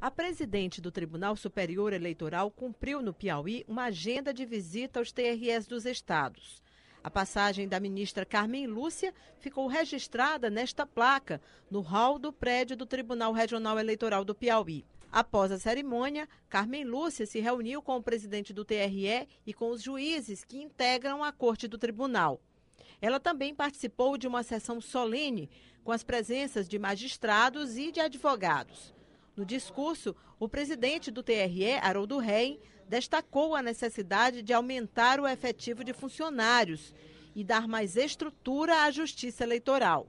A presidente do Tribunal Superior Eleitoral cumpriu no Piauí uma agenda de visita aos TRS dos estados. A passagem da ministra Carmen Lúcia ficou registrada nesta placa, no hall do prédio do Tribunal Regional Eleitoral do Piauí. Após a cerimônia, Carmen Lúcia se reuniu com o presidente do TRE e com os juízes que integram a corte do tribunal. Ela também participou de uma sessão solene com as presenças de magistrados e de advogados. No discurso, o presidente do TRE, Haroldo Reim, destacou a necessidade de aumentar o efetivo de funcionários e dar mais estrutura à justiça eleitoral.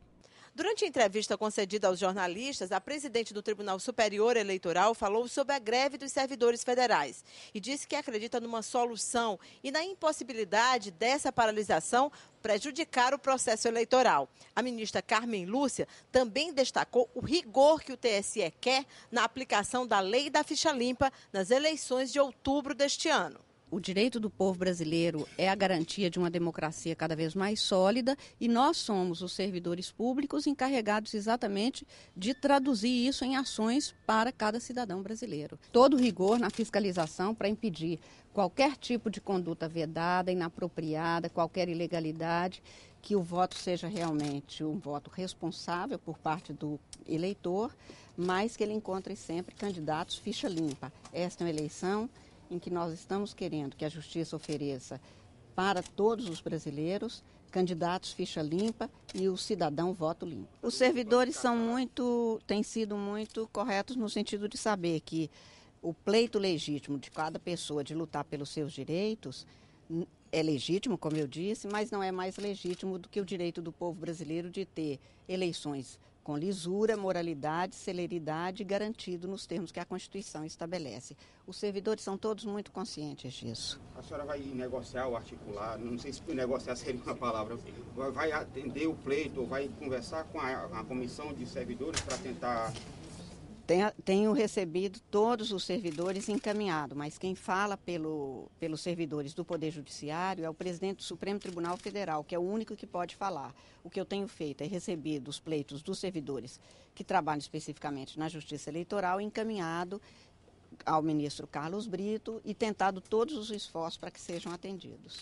Durante a entrevista concedida aos jornalistas, a presidente do Tribunal Superior Eleitoral falou sobre a greve dos servidores federais e disse que acredita numa solução e na impossibilidade dessa paralisação prejudicar o processo eleitoral. A ministra Carmen Lúcia também destacou o rigor que o TSE quer na aplicação da lei da ficha limpa nas eleições de outubro deste ano o direito do povo brasileiro é a garantia de uma democracia cada vez mais sólida e nós somos os servidores públicos encarregados exatamente de traduzir isso em ações para cada cidadão brasileiro. Todo rigor na fiscalização para impedir qualquer tipo de conduta vedada, inapropriada, qualquer ilegalidade, que o voto seja realmente um voto responsável por parte do eleitor, mas que ele encontre sempre candidatos ficha limpa. Esta é uma eleição em que nós estamos querendo que a justiça ofereça para todos os brasileiros candidatos ficha limpa e o cidadão voto limpo. Os servidores são muito, têm sido muito corretos no sentido de saber que o pleito legítimo de cada pessoa de lutar pelos seus direitos é legítimo, como eu disse, mas não é mais legítimo do que o direito do povo brasileiro de ter eleições com lisura, moralidade, celeridade garantido nos termos que a Constituição estabelece. Os servidores são todos muito conscientes disso. A senhora vai negociar ou articular, não sei se negociar seria uma palavra, vai atender o pleito, vai conversar com a, a comissão de servidores para tentar tenho recebido todos os servidores encaminhados, mas quem fala pelo, pelos servidores do Poder Judiciário é o presidente do Supremo Tribunal Federal, que é o único que pode falar. O que eu tenho feito é recebido os pleitos dos servidores que trabalham especificamente na Justiça Eleitoral, encaminhado ao ministro Carlos Brito e tentado todos os esforços para que sejam atendidos.